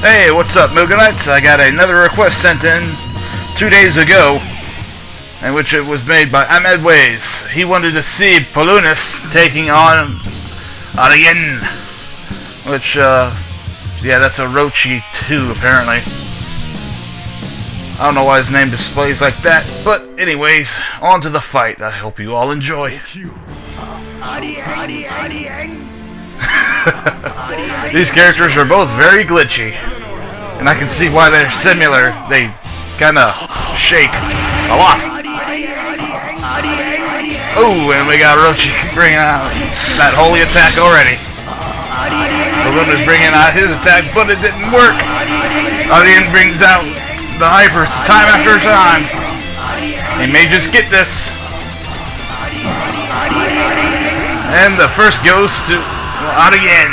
Hey, what's up, Muganites? I got another request sent in two days ago, in which it was made by Amidweiz. He wanted to see Pulunis taking on Arien, which, uh, yeah, that's Orochi 2, apparently. I don't know why his name displays like that, but anyways, on to the fight. I hope you all enjoy. These characters are both very glitchy, and I can see why they're similar. They kind of shake a lot. Oh, and we got Rochi bringing out that holy attack already. Balloon is bringing out his attack, but it didn't work. Arien brings out the hypers time after time. He may just get this. And the first goes to Arien.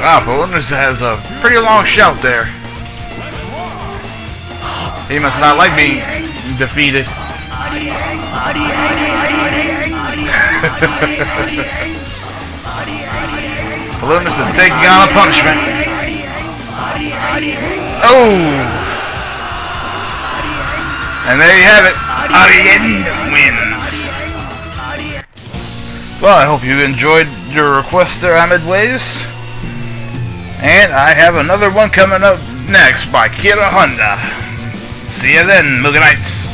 Wow, Pulunis has a pretty long shout there. He must not like being defeated. Pulunis is taking on a punishment. Oh! And there you have it. Arien wins. Well, I hope you enjoyed your request there, Amidweiz. And I have another one coming up next by Kira Honda. See you then, Muganites.